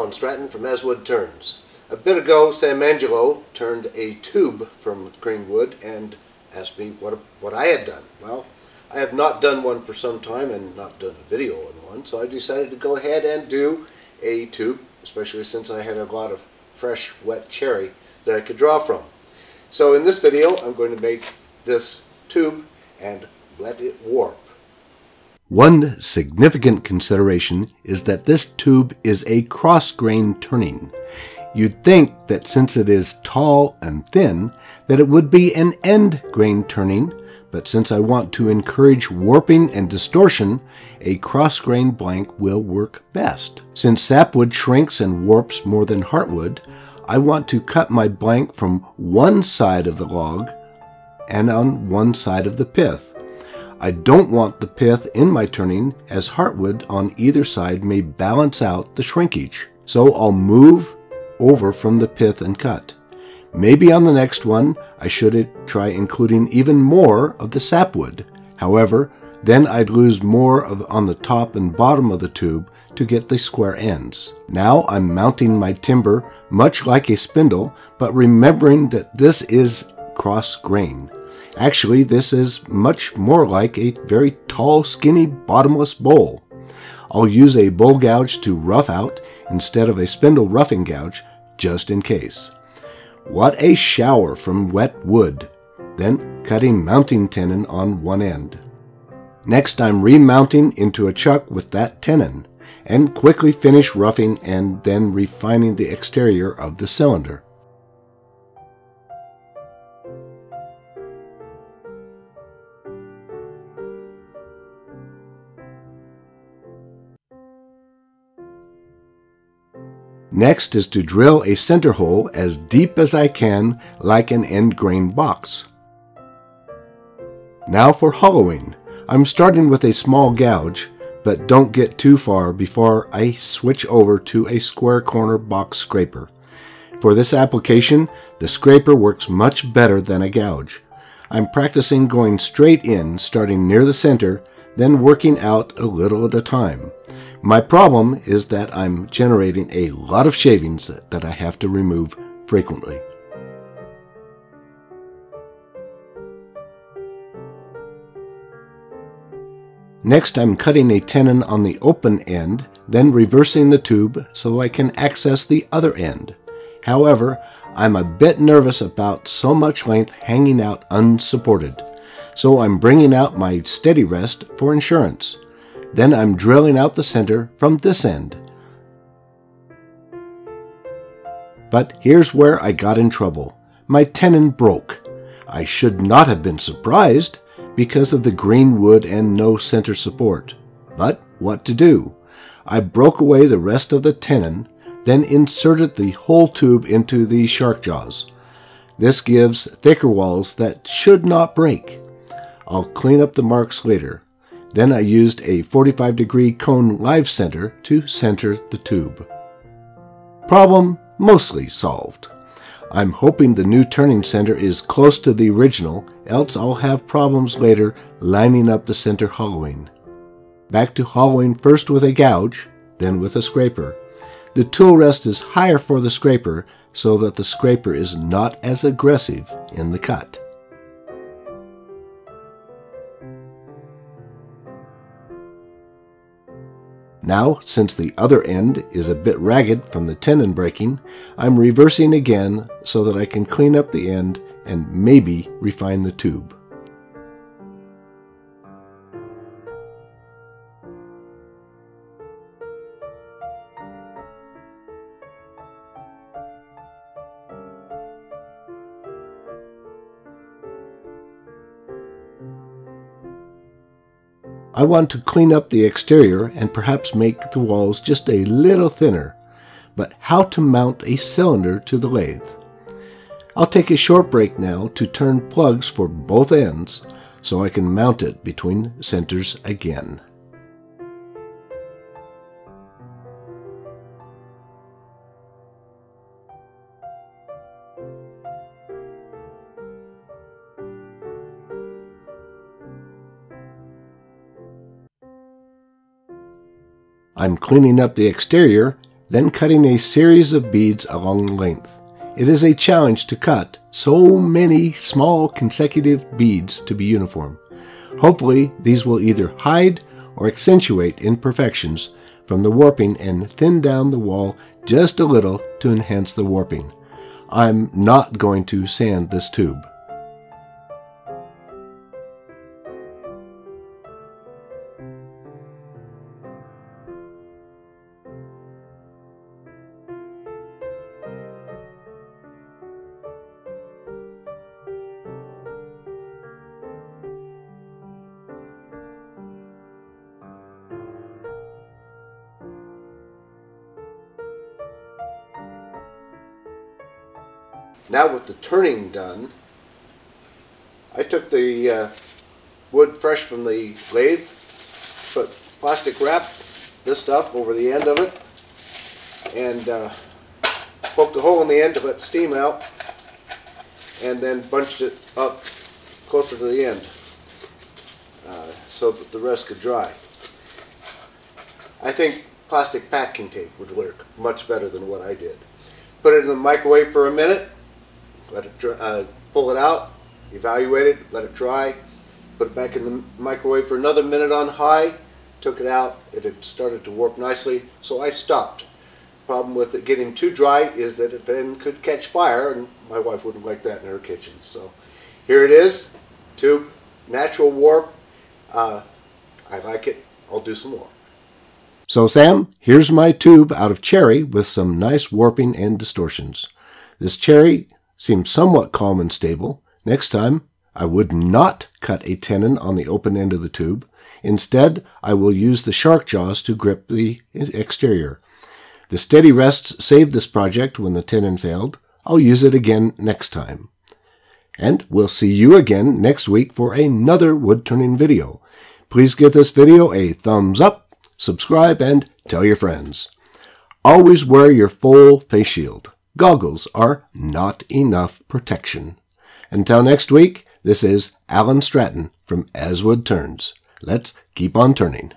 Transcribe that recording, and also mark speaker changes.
Speaker 1: Alan Stratton from As Wood Turns. A bit ago, Sam Angelo turned a tube from Greenwood and asked me what, what I had done. Well, I have not done one for some time and not done a video on one, so I decided to go ahead and do a tube, especially since I had a lot of fresh, wet cherry that I could draw from. So in this video, I'm going to make this tube and let it warp.
Speaker 2: One significant consideration is that this tube is a cross-grain turning. You'd think that since it is tall and thin, that it would be an end grain turning, but since I want to encourage warping and distortion, a cross-grain blank will work best. Since sapwood shrinks and warps more than heartwood, I want to cut my blank from one side of the log and on one side of the pith. I don't want the pith in my turning as heartwood on either side may balance out the shrinkage. So I'll move over from the pith and cut. Maybe on the next one I should try including even more of the sapwood. However, then I'd lose more of on the top and bottom of the tube to get the square ends. Now I'm mounting my timber much like a spindle, but remembering that this is cross grain. Actually, this is much more like a very tall, skinny, bottomless bowl. I'll use a bowl gouge to rough out instead of a spindle roughing gouge, just in case. What a shower from wet wood! Then cut a mounting tenon on one end. Next I'm remounting into a chuck with that tenon, and quickly finish roughing and then refining the exterior of the cylinder. Next is to drill a center hole as deep as I can like an end grain box. Now for hollowing. I'm starting with a small gouge, but don't get too far before I switch over to a square corner box scraper. For this application, the scraper works much better than a gouge. I'm practicing going straight in, starting near the center, then working out a little at a time. My problem is that I'm generating a lot of shavings that I have to remove frequently. Next, I'm cutting a tenon on the open end, then reversing the tube so I can access the other end. However, I'm a bit nervous about so much length hanging out unsupported, so I'm bringing out my steady rest for insurance. Then I'm drilling out the center from this end. But here's where I got in trouble. My tenon broke. I should not have been surprised because of the green wood and no center support. But what to do? I broke away the rest of the tenon, then inserted the whole tube into the shark jaws. This gives thicker walls that should not break. I'll clean up the marks later. Then I used a 45 degree cone live center to center the tube. Problem mostly solved. I'm hoping the new turning center is close to the original, else I'll have problems later lining up the center hollowing. Back to hollowing first with a gouge, then with a scraper. The tool rest is higher for the scraper so that the scraper is not as aggressive in the cut. Now, since the other end is a bit ragged from the tenon breaking, I'm reversing again so that I can clean up the end and maybe refine the tube. I want to clean up the exterior and perhaps make the walls just a little thinner, but how to mount a cylinder to the lathe. I'll take a short break now to turn plugs for both ends so I can mount it between centers again. I'm cleaning up the exterior then cutting a series of beads along the length. It is a challenge to cut so many small consecutive beads to be uniform. Hopefully, these will either hide or accentuate imperfections from the warping and thin down the wall just a little to enhance the warping. I'm not going to sand this tube.
Speaker 1: Now with the turning done, I took the uh, wood fresh from the lathe, put plastic wrap, this stuff over the end of it, and uh, poked a hole in the end to let steam out, and then bunched it up closer to the end uh, so that the rest could dry. I think plastic packing tape would work much better than what I did. Put it in the microwave for a minute, let it dry, uh, pull it out, evaluate it, let it dry, put it back in the microwave for another minute on high, took it out, it had started to warp nicely, so I stopped. Problem with it getting too dry is that it then could catch fire, and my wife wouldn't like that in her kitchen. So here it is, tube, natural warp. Uh, I like it. I'll do some more.
Speaker 2: So, Sam, here's my tube out of cherry with some nice warping and distortions. This cherry seems somewhat calm and stable. Next time, I would not cut a tenon on the open end of the tube. Instead, I will use the shark jaws to grip the exterior. The steady rests saved this project when the tenon failed. I'll use it again next time. And we'll see you again next week for another wood turning video. Please give this video a thumbs up subscribe, and tell your friends. Always wear your full face shield. Goggles are not enough protection. Until next week, this is Alan Stratton from As Wood Turns. Let's keep on turning.